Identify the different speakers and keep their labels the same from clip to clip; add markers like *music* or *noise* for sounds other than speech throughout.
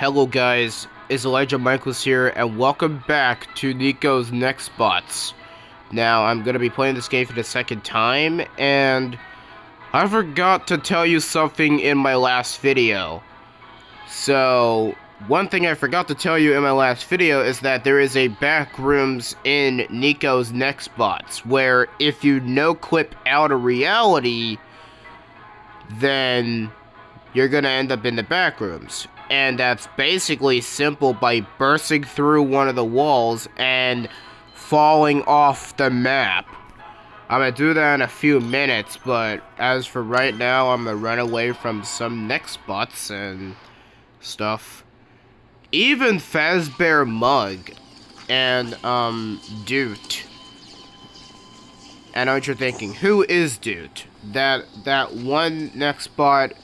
Speaker 1: Hello guys, it's Elijah Michaels here, and welcome back to Nico's Nextbots. Now, I'm going to be playing this game for the second time, and I forgot to tell you something in my last video. So, one thing I forgot to tell you in my last video is that there is a back rooms in Nico's Nextbots, where if you no-clip out of reality, then you're gonna end up in the back rooms. And that's basically simple by bursting through one of the walls and falling off the map. I'm gonna do that in a few minutes, but as for right now, I'm gonna run away from some nextbots and stuff. Even Fazbear Mug and, um, Doot. I know what you're thinking. Who is Doot? That, that one nextbot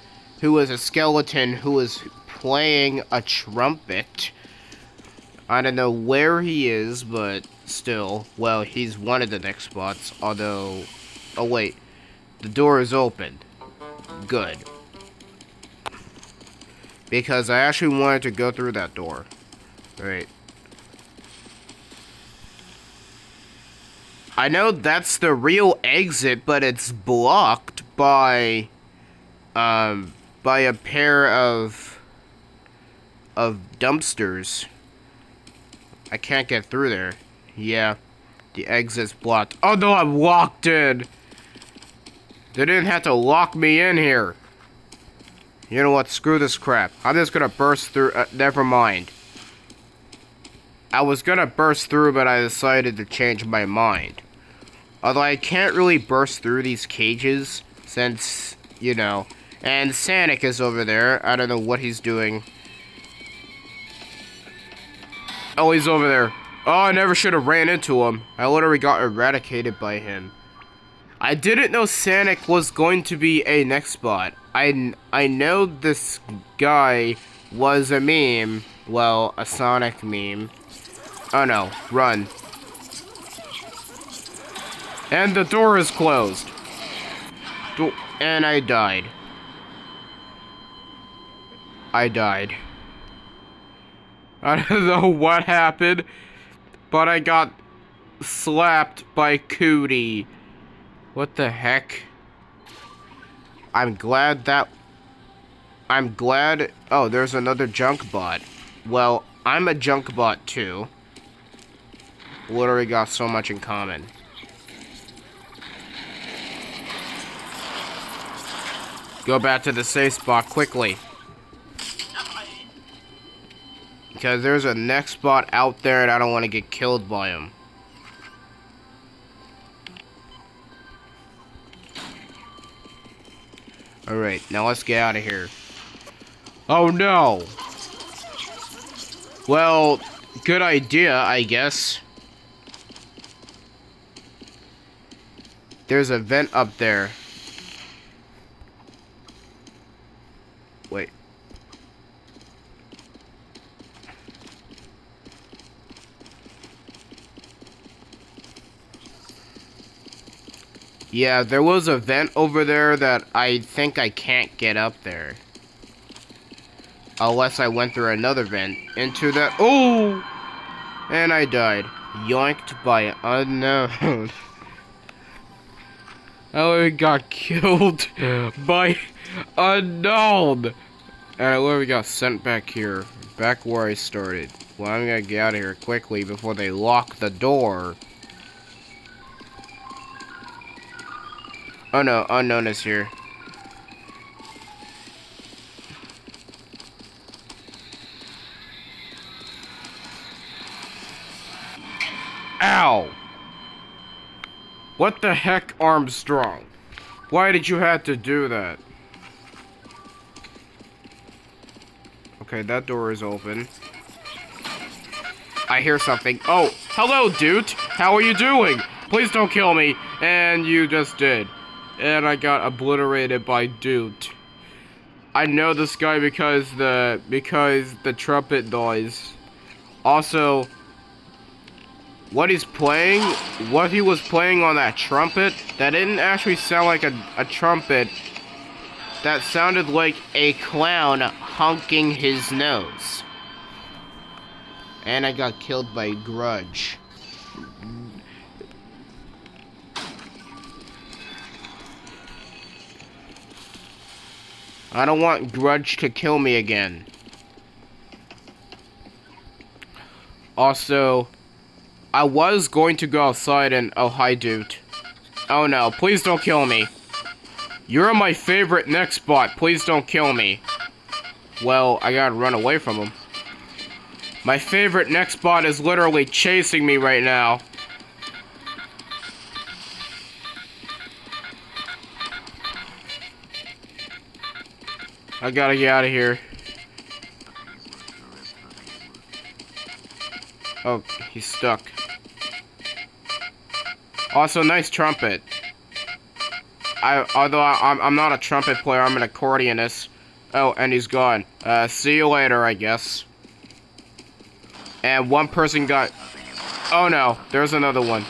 Speaker 1: who was a skeleton who was playing a trumpet. I don't know where he is, but still, well, he's one of the nextbots, although, oh wait, the door is open. Good. Because I actually wanted to go through that door. Right. I know that's the real exit, but it's blocked by, um, by a pair of of dumpsters. I can't get through there. Yeah, the exit's blocked. Oh no, I'm locked in. They didn't have to lock me in here. You know what? Screw this crap. I'm just gonna burst through. Uh, never mind. I was gonna burst through, but I decided to change my mind. Although I can't really burst through these cages, since, you know, and Sanic is over there. I don't know what he's doing. Oh, he's over there. Oh, I never should have ran into him. I literally got eradicated by him. I didn't know Sanic was going to be a nextbot. I, I know this guy was a meme. Well, a Sonic meme. Oh no, run. And the door is closed. Do and I died. I died. I don't *laughs* know what happened, but I got slapped by Cootie. What the heck? I'm glad that... I'm glad... Oh, there's another junk bot. Well, I'm a junk bot too. Literally got so much in common. Go back to the safe spot quickly. Because there's a next spot out there and I don't want to get killed by him. Alright, now let's get out of here. Oh no! Well, good idea, I guess. There's a vent up there. Wait. Yeah, there was a vent over there that I think I can't get up there. Unless I went through another vent into that- Oh! And I died. Yoinked by unknown. *laughs* Oh, I got *laughs* killed by unknown. And I literally got sent back here. Back where I started. Well, I'm gonna get out of here quickly before they lock the door. Oh no, unknown is here. Ow! What the heck, Armstrong? Why did you have to do that? Okay, that door is open. I hear something. Oh, hello, dude. How are you doing? Please don't kill me. And you just did. And I got obliterated by Doot. I know this guy because the because the trumpet noise. Also, what he's playing, what he was playing on that trumpet, that didn't actually sound like a, a trumpet. That sounded like a clown honking his nose. And I got killed by Grudge. I don't want Grudge to kill me again. Also, I was going to go outside and... Oh, hi, Doot. Oh, no. Please don't kill me. You're my favorite next bot. Please don't kill me. Well, I gotta run away from him. My favorite next bot is literally chasing me right now. I gotta get out of here. Oh, he's stuck. Also, nice trumpet. I, although I, am I'm not a trumpet player, I'm an accordionist. Oh, and he's gone. Uh, see you later, I guess. And one person got... Oh no, there's another one.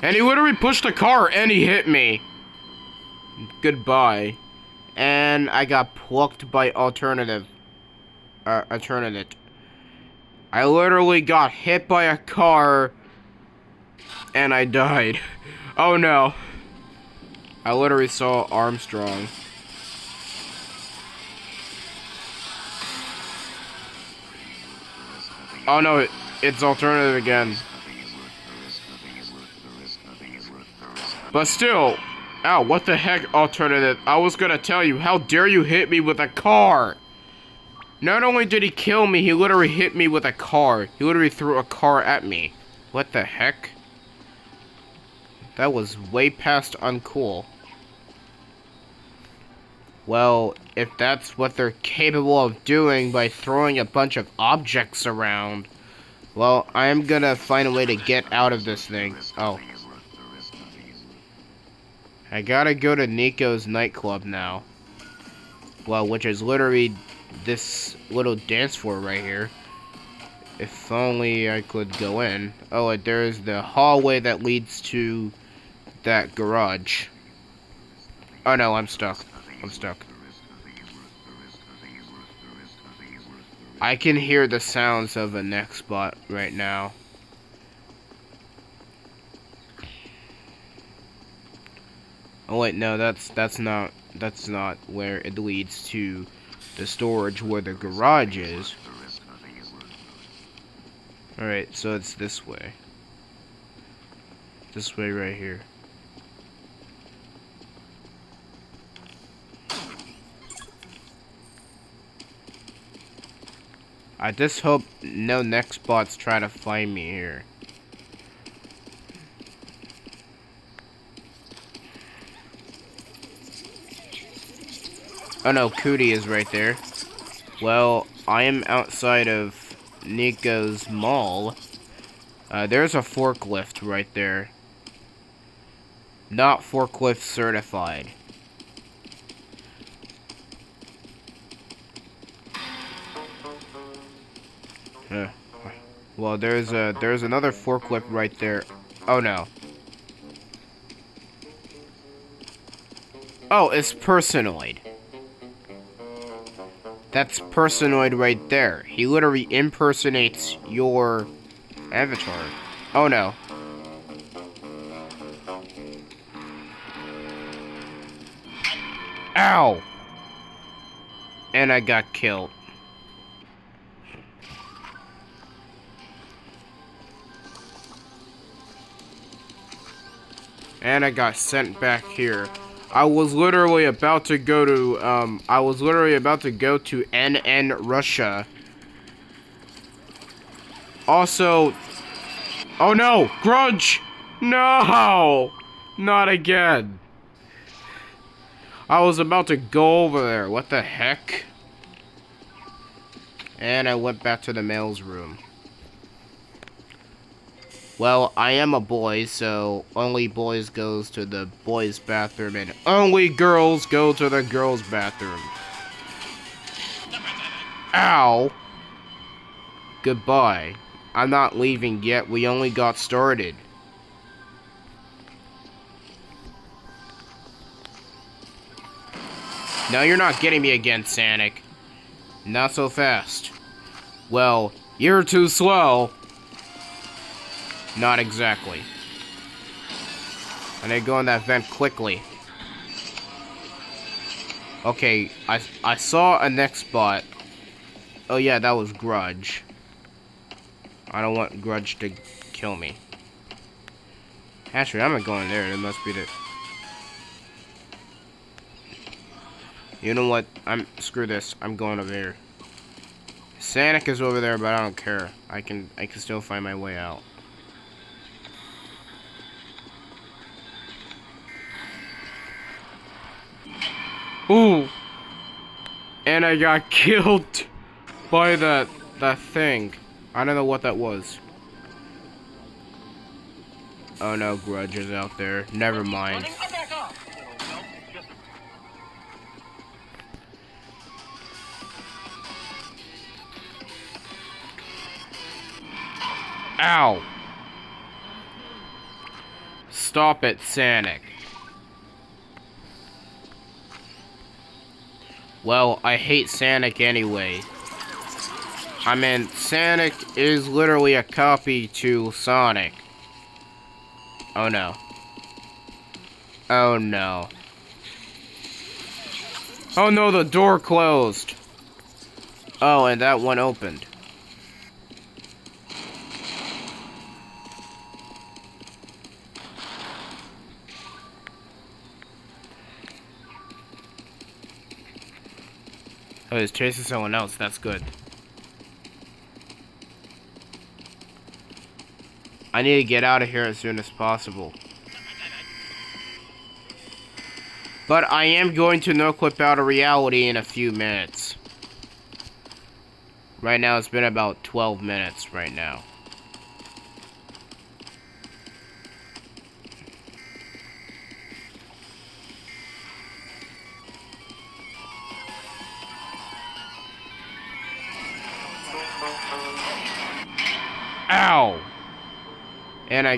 Speaker 1: And he literally pushed a car and he hit me. Goodbye. And I got plucked by alternative. Uh. I literally got hit by a car and I died. *laughs* Oh no. I literally saw Armstrong. Oh no, it, it's alternative again. But still, ow, what the heck alternative? I was gonna tell you, how dare you hit me with a car? Not only did he kill me, he literally hit me with a car. He literally threw a car at me. What the heck? That was way past uncool. Well, if that's what they're capable of doing by throwing a bunch of objects around, well, I am gonna find a way to get out of this thing. Oh. I gotta go to Nico's nightclub now. Well, which is literally this little dance floor right here. If only I could go in. Oh, there's the hallway that leads to that garage. Oh no, I'm stuck. I'm stuck. I can hear the sounds of a next bot right now. Oh wait, no, that's that's not that's not where it leads to the storage where the garage is. Alright, so it's this way. This way right here. I just hope no next bots try to find me here. Oh no, Cootie is right there. Well, I am outside of Nico's mall. Uh, there's a forklift right there. Not forklift certified. Uh, well, there's a there's another forklift right there. Oh no. Oh, it's personoid. That's Personoid right there. He literally impersonates your avatar. Oh no. Ow! And I got killed. And I got sent back here. I was literally about to go to, um, I was literally about to go to NN Russia. Also, oh no, Grudge! No! Not again. I was about to go over there, what the heck? And I went back to the mail's room. Well, I am a boy, so only boys goes to the boys' bathroom, and only girls go to the girls' bathroom. Ow! Goodbye. I'm not leaving yet, we only got started. No, you're not getting me again, Sanic. Not so fast. Well, You're too slow. Not exactly. And they go in that vent quickly. Okay, I I saw a nextbot. Oh yeah, that was Grudge. I don't want Grudge to kill me. Actually, I'm not going there. It must be the... You know what? I'm... Screw this. I'm going over here. Sanic is over there, but I don't care. I can I can still find my way out. Ooh. And I got *laughs* killed by that that thing. I don't know what that was. Oh no, Grudge is out there. Never mind. Ow! Stop it, Sanic. Well, I hate Sanic anyway. I mean, Sanic is literally a copy to Sonic. Oh no. Oh no. Oh no, the door closed. Oh, and that one opened. Oh, he's chasing someone else. That's good. I need to get out of here as soon as possible. But I am going to no-clip out of reality in a few minutes. Right now, it's been about 12 minutes right now.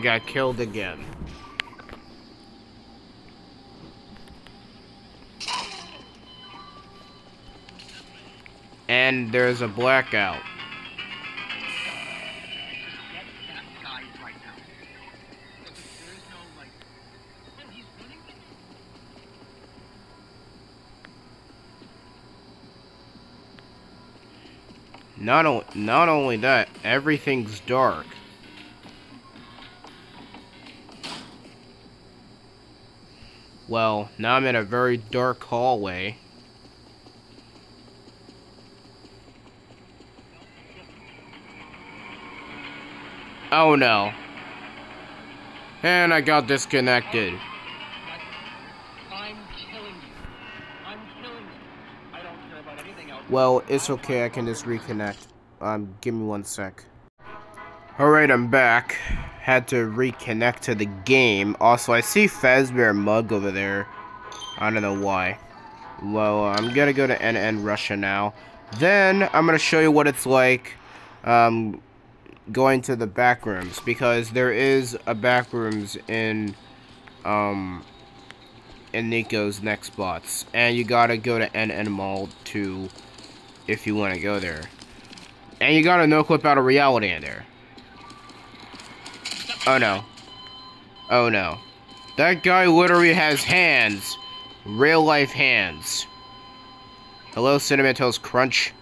Speaker 1: Got killed again. And there's a blackout. Not, not only that, everything's dark. Well, now I'm in a very dark hallway. Oh no. And I got disconnected. Well, it's okay, I can just reconnect. Um, give me one sec. Alright, I'm back. Had to reconnect to the game. Also, I see Fazbear Mug over there. I don't know why. Well, I'm gonna go to NN Russia now. Then, I'm gonna show you what it's like, um, going to the back rooms. Because there is a back rooms in, um, in Nico's nextbots. And you gotta go to NN Mall to if you want to go there. And you gotta no clip out of reality in there. Oh no. Oh no. That guy literally has hands. Real life hands. Hello, Cinnamon Toast Crunch.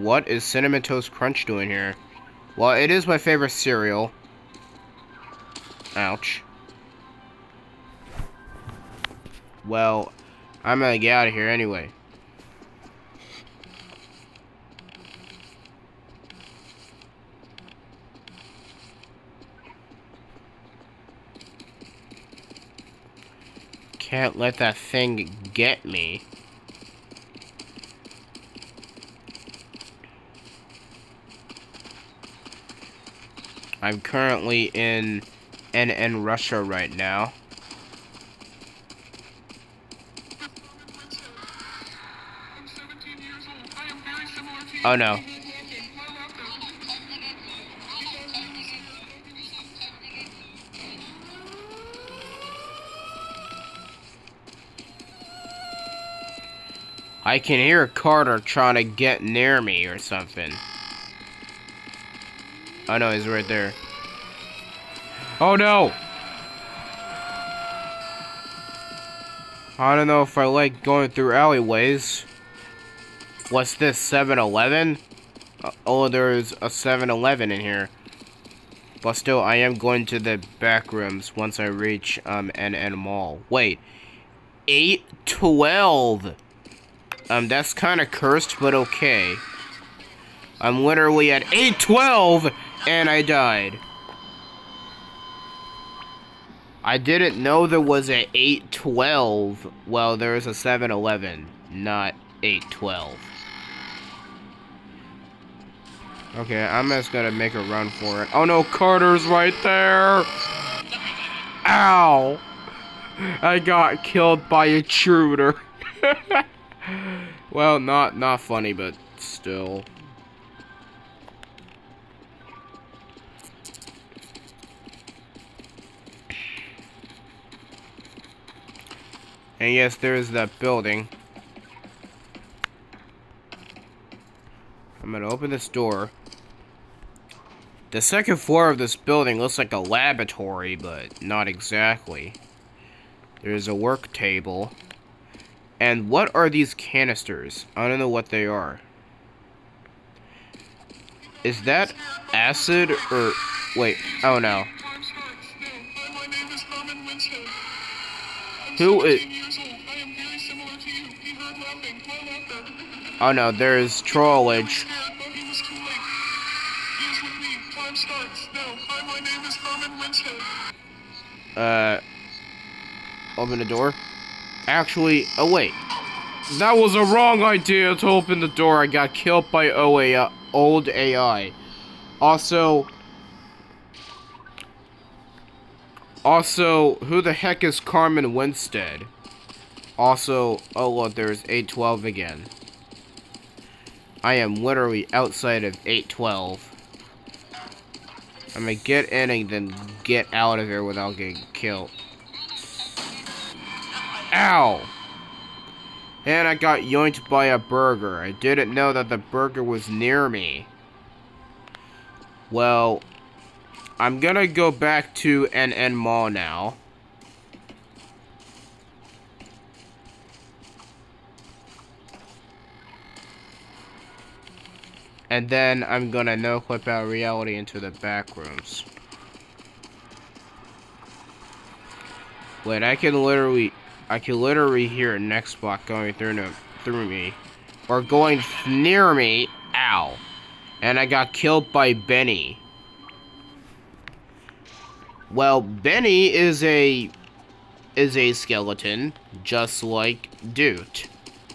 Speaker 1: What is Cinnamon Toast Crunch doing here? Well, it is my favorite cereal. Ouch. Well, I'm gonna get out of here anyway. Can't let that thing get me. I'm currently in NN Russia right now. Oh no. I can hear Carter trying to get near me or something. Oh no, he's right there. Oh no! I don't know if I like going through alleyways. What's this, 7-Eleven? Uh, oh, there's a 7-Eleven in here. But still, I am going to the back rooms once I reach um NN Mall. Wait, 812. Um, that's kind of cursed, but okay. I'm literally at 812, and I died. I didn't know there was a 812. Well, there's a 7-Eleven, not 812. Okay, I'm just gonna make a run for it. Oh no, Carter's right there! Ow! I got killed by a intruder. *laughs* well, not not funny, but still. And yes, there is that building. I'm gonna open this door. The second floor of this building looks like a laboratory, but not exactly. There's a work table. And what are these canisters? I don't know what they are. Is that acid or... Wait, oh no. Who is... Oh no, there's trollage. Uh, open the door. Actually, oh wait. That was a wrong idea to open the door. I got killed by OA, uh, old AI. Also, also, who the heck is Carmen Winstead? Also, oh look, there's 812 again. I am literally outside of 812. I'm gonna get in and then get out of here without getting killed. Ow! And I got yoinked by a burger. I didn't know that the burger was near me. Well, I'm gonna go back to NN Mall now. And then I'm gonna no clip out reality into the back rooms. Wait, I can literally, I can literally hear a next block going through through me, or going near me. Ow! And I got killed by Benny. Well, Benny is a is a skeleton, just like Doot.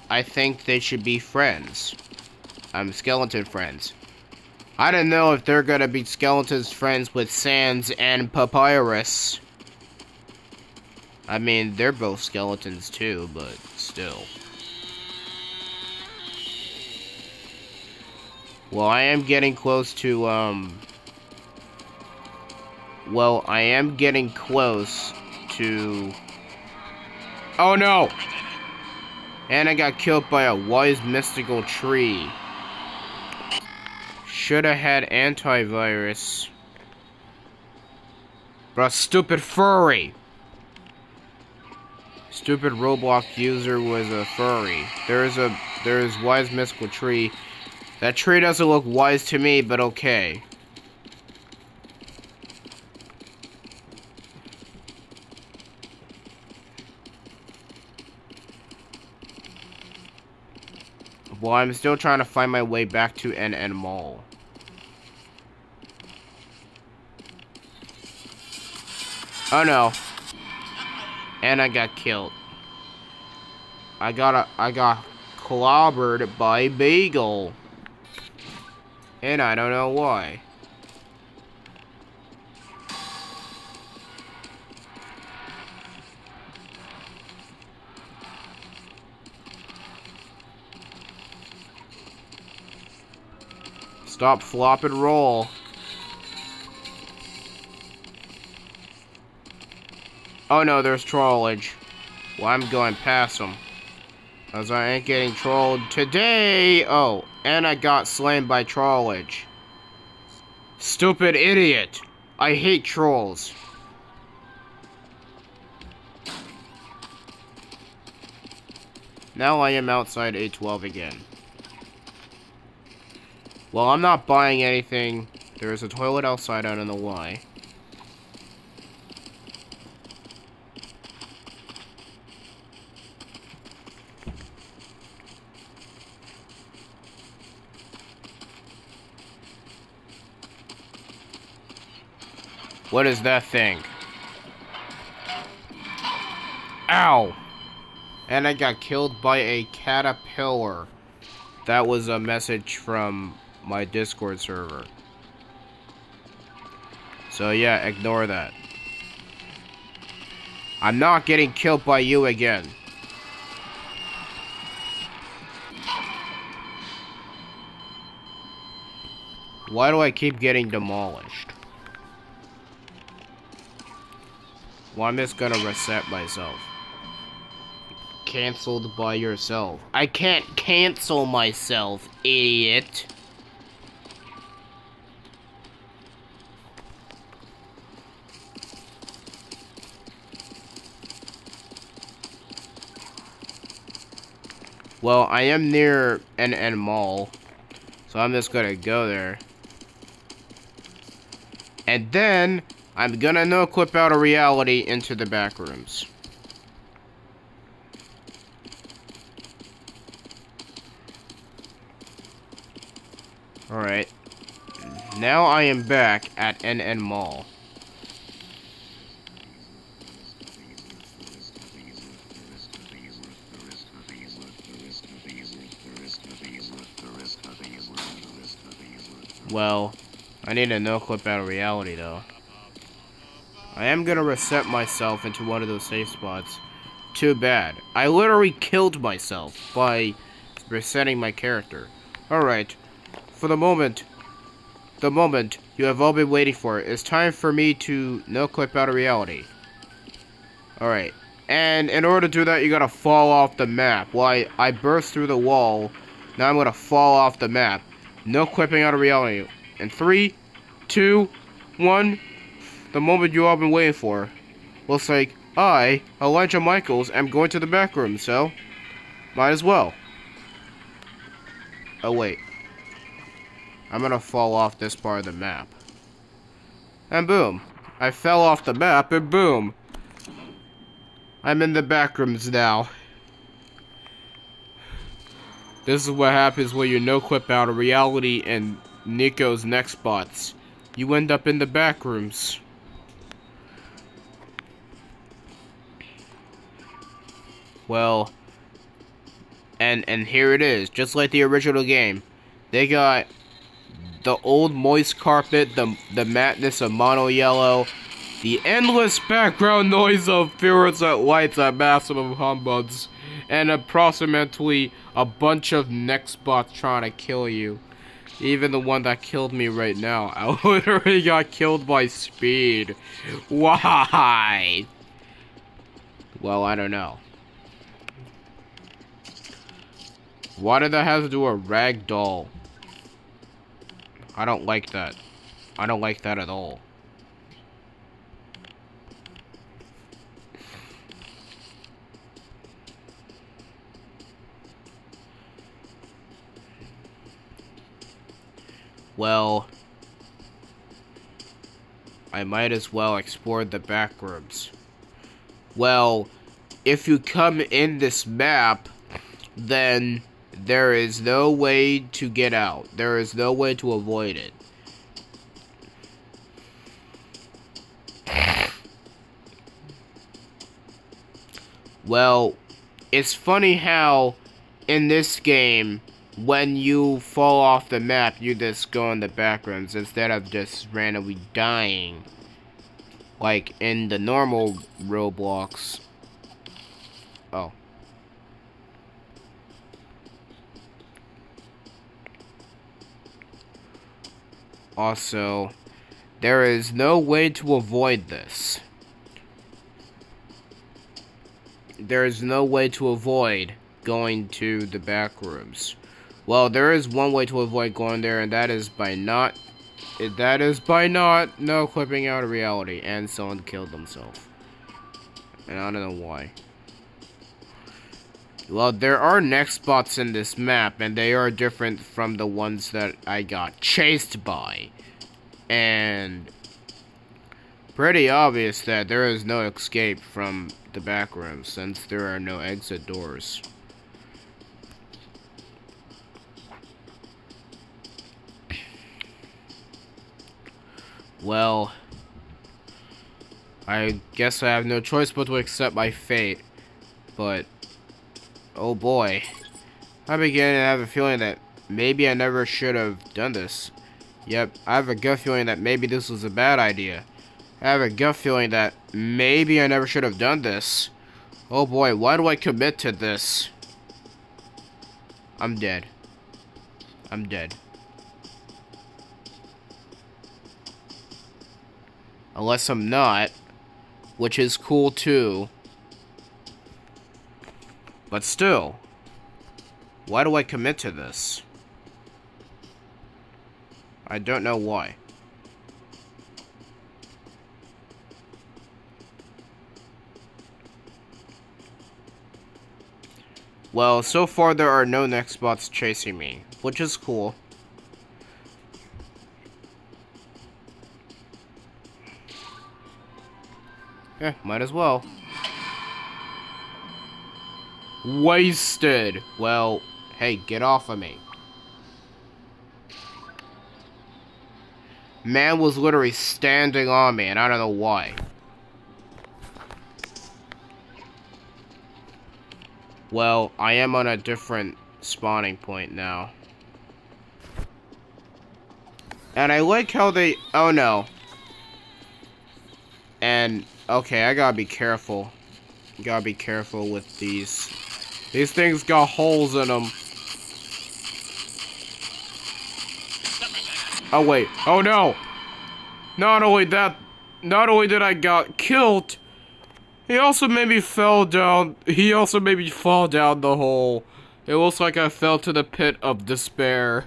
Speaker 1: I think they should be friends. I'm skeleton friends. I don't know if they're gonna be skeletons friends with Sans and Papyrus. I mean, they're both skeletons too, but still. Well, I am getting close to, um... Well, I am getting close to... Oh no! And I got killed by a wise mystical tree. Should have had antivirus. But stupid furry. Stupid Roblox user was a furry. There is a there is wise mystical tree. That tree doesn't look wise to me, but okay. Well, I'm still trying to find my way back to NN Mall. Oh no. And I got killed. I got a, I got clobbered by Beagle. And I don't know why. Stop, flop, and roll. Oh no, there's trollage. Well, I'm going past them. As I ain't getting trolled today. Oh, and I got slain by trollage. Stupid idiot. I hate trolls. Now I am outside A12 again. Well, I'm not buying anything. There is a toilet outside, I don't know why. What is that thing? Ow! And I got killed by a caterpillar. That was a message from my Discord server. So yeah, ignore that. I'm not getting killed by you again. Why do I keep getting demolished? Well, I'm just gonna reset myself. Cancelled by yourself. I can't cancel myself, idiot. Well, I am near NN Mall, so I'm just gonna go there. And then, I'm gonna no clip out of reality into the back rooms. Alright. Now I am back at NN Mall. Well, I need a no clip out of reality though. I am gonna reset myself into one of those safe spots. Too bad. I literally killed myself by resetting my character. Alright. For the moment, the moment you have all been waiting for, it's time for me to no clip out of reality. Alright. And in order to do that, you gotta fall off the map. Well, I, I burst through the wall. Now I'm gonna fall off the map. No clipping out of reality. In three, two, one, the moment you all been waiting for. Looks like I, Elijah Michaels, am going to the back room, so might as well. Oh wait. I'm gonna fall off this part of the map. And boom. I fell off the map and boom. I'm in the back rooms now. This is what happens when you no clip out of reality and Nico's nextbots. You end up in the back rooms. Well, and and here it is, just like the original game. They got the old moist carpet, the the madness of mono yellow, the endless background noise of fluorescent lights at maximum hum-buzz, and approximately a bunch of nextbots trying to kill you. Even the one that killed me right now, *laughs* I literally got killed by speed. Why? Well, I don't know. Why did that have to do a rag doll? I don't like that. I don't like that at all. Well, I might as well explore the back rooms. Well, if you come in this map, then there is no way to get out. There is no way to avoid it. Well, it's funny how in this game when you fall off the map, you just go in the backgrounds instead of just randomly dying. Like in the normal Roblox. Oh. Also, there is no way to avoid this. There is no way to avoid going to the back rooms. Well, there is one way to avoid going there, and that is by not... That is by not, no, clipping out of reality. And someone killed themselves. And I don't know why. Well, there are nextbots in this map, and they are different from the ones that I got chased by. And pretty obvious that there is no escape from the back room since there are no exit doors. Well, I guess I have no choice but to accept my fate. But, oh boy. I begin to have a feeling that maybe I never should have done this. Yep, I have a gut feeling that maybe this was a bad idea. I have a gut feeling that maybe I never should have done this. Oh boy, why do I commit to this? I'm dead. I'm dead. Unless I'm not. Which is cool too. But still. Why do I commit to this? I don't know why. Well, so far there are no next bots chasing me, which is cool. Yeah, might as well. Wasted! Well, hey, get off of me. Man was literally standing on me, and I don't know why. Well, I am on a different spawning point now. And I like how they... Oh, no. And Okay, I gotta be careful. Gotta be careful with these. These things got holes in them. Oh, wait. Oh, no! Not only that, not only did I got killed, he also made me fall down, he also made me fall down the hole. It looks like I fell to the pit of despair.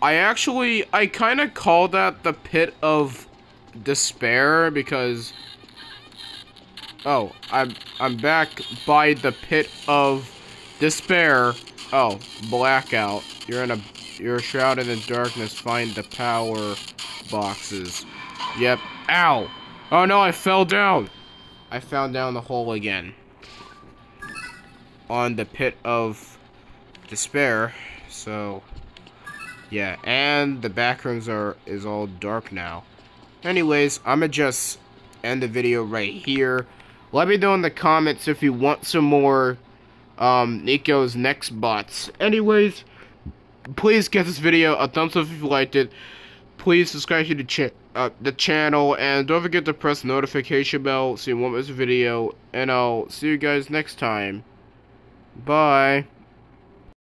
Speaker 1: I actually, I kind of call that the pit of despair because, oh, I'm, I'm back by the pit of despair. Oh, blackout. You're in a, you're shrouded in darkness. Find the power boxes. Yep. Ow. Oh no, I fell down. I fell down the hole again. On the pit of despair. So, yeah, and the back rooms are is all dark now. Anyways, I'ma just end the video right here. Let me know in the comments if you want some more um, Nico's next bots. Anyways, please give this video a thumbs up if you liked it. Please subscribe to the, cha uh, the channel and don't forget to press the notification bell so you won't miss a video. And I'll see you guys next time. Bye.